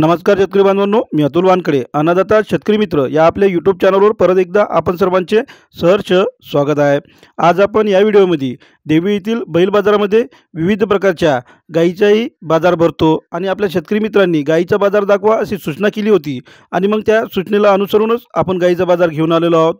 नमस्कार शेतकरी बांधवांनो मी अतुल वानकडे अन्नदाता शेतकरी मित्र या आपल्या यूट्यूब चॅनलवर परत एकदा आपण सर्वांचे सहर्ष स्वागत आहे. आज आपण या व्हिडिओमध्ये देवी येथील बैल बाजारामध्ये विविध प्रकारच्या गाईचाही बाजार भरतो आणि आपल्या शेतकरी मित्रांनी गाईचा बाजार दाखवा अशी सूचना केली होती आणि मग त्या सूचनेला अनुसरूनच आपण गाईचा बाजार घेऊन आलेलो आहोत.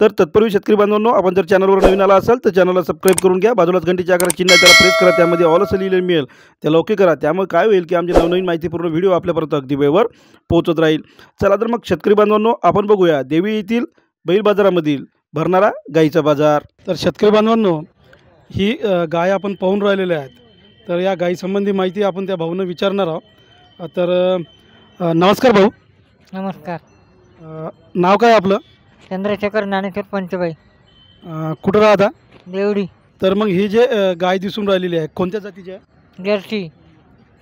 तर तत्पूर्वी शेतकरी बांधवांनो आपण जर चॅनलवर नवीन आला असाल तर चॅनलला सबस्क्राईब करून घ्या. बाजूलाच घंटीच्या आकारात चिन्ह त्याला प्रेस करा. त्यामध्ये ऑल असं लिहिलेलं मिळेल. त्याला ओके करा. त्यामुळे काय होईल की आमची नवनवीन माहितीपूर्ण व्हिडिओ आपल्यापर्यंत अगदी वेळेवर पोहोचत राहील. चला तर मग शेतकरी बांधवांनो आपण बघूया. देवी येथील बैल बाजारामधील भरणारा गाईचा बाजार. तर शेतकरी बांधवांनो ही गाय आपण पाहून राहिलेल्या आहेत. तर या गायीसंबंधी माहिती आपण त्या भाऊनं विचारणार आहोत. तर नमस्कार भाऊ. नमस्कार. नाव काय आपलं? चंद्रशेखर ज्ञानेश्वर पंचबाई. अ, कुठं राहता? देवडी. तर मग ही जे अ, गाय दिसून राहिलेली आहे कोणत्या जातीची आहे? जर्सी.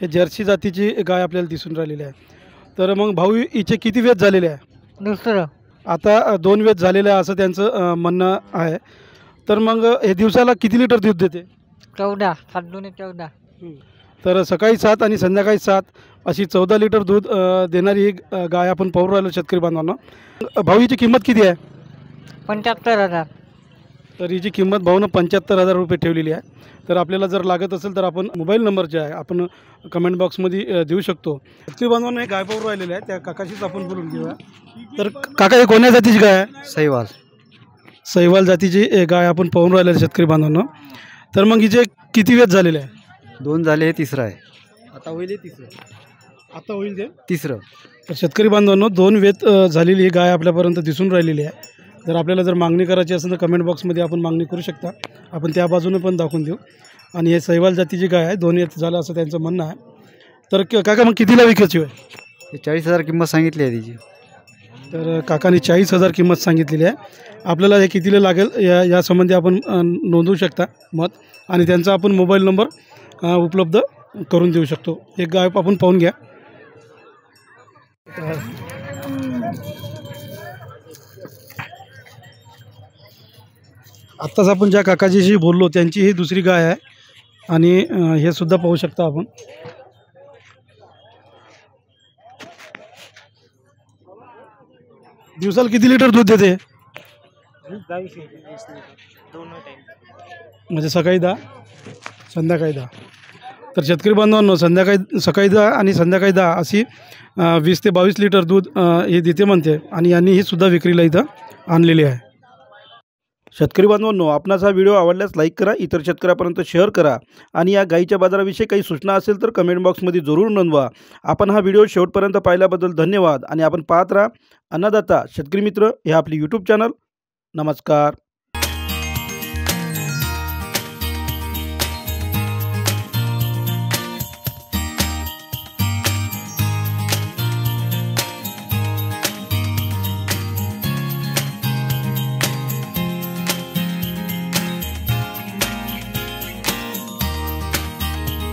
हे जर्सी जातीची गाय आपल्याला दिसून राहिलेली आहे. तर मग भाऊ हिचे किती वेध झालेले आहे? दुसरं. आता अ, दोन वेध झालेले आहे असं त्यांचं अ, म्हणणं आहे. तर मग हे दिवसाला किती लिटर दूध देते? चौदा सात दोन्ही चौदा. तर सकाळी सात आणि संध्याकाळी सात अशी चौदा लिटर दूध देणारी ही गाय आपण पाहून राहिलो शेतकरी बांधवांना. भाऊ हिची किंमत किती आहे? पंच्याहत्तर हजार. तर हिची किंमत भाऊनं पंच्याहत्तर हजार रुपये ठेवलेली आहे. तर आपल्याला जर लागत असेल तर आपण मोबाईल नंबर जे आहे आपण कमेंट बॉक्समध्ये देऊ शकतो. शेतकरी बांधवांना हे गाय पाहून राहिलेले आहे. त्या काकाशीच आपण बोलून घेऊया. तर काका हे कोण्या जातीची गाय आहे? सहीवाल सैवाल जातीची गाय आपण पाहून राहिलेली शेतकरी बांधवांना. तर मग हिचे किती वेध झालेले आहे? दोन झाले हे तिसरं आहे. आता होईल तिसरं. आता होईल ते? तिसरं. तर शेतकरी बांधवांनो दोन वेत अ, झालेली ही गाय आपल्यापर्यंत दिसून राहिलेली आहे. जर आपल्याला जर मागणी करायची असेल तर कमेंट बॉक्समध्ये आपण मागणी करू शकता. आपण त्या बाजूने पण दाखवून देऊ. आणि हे सैवाल जातीची गाय आहे. दोन येत झालं असं त्यांचं म्हणणं आहे. तर क- काका मग कितीला विकायची आहे हे चाळीस हजार किंमत सांगितली आहे तिची. तर काकाने चाळीस हजार किंमत सांगितलेली आहे. आपल्याला हे कितीला लागेल? या यासंबंधी आपण अ, नोंदवू शकता मत. आणि त्यांचा आपण मोबाईल नंबर उपलब्ध करून देऊ शकतो. एक गाय आपण पाहून घ्या. आत्ताच आपण ज्या काकाजीशी बोललो त्यांची ही दुसरी गाय आहे. आणि हे सुद्धा पाहू शकता आपण. दिवसाला किती लिटर दूध देते? म्हणजे सकाळी दहा? संध्याकाळी दहा. तर शेतकरी बांधवांनो संध्याकाळी सकाळी दहा आणि संध्याकाळी दहा अशी वीस ते बावीस लिटर दूध हे देते म्हणते आणि यांनी ही सुद्धा विक्रीला इथं आणलेली आहे. शेतकरी बांधवांनो आपणास हा व्हिडिओ आवडल्यास लाईक करा इतर शेतकऱ्यापर्यंत शेअर करा आणि या गाईच्या बाजाराविषयी काही सूचना असेल तर कमेंट बॉक्समध्ये जरूर नोंदवा. आपण हा व्हिडिओ शेवटपर्यंत पाहिल्याबद्दल धन्यवाद आणि आपण पाहत राहा अन्नदाता शेतकरी मित्र हे आपले यूट्यूब चॅनल नमस्कार.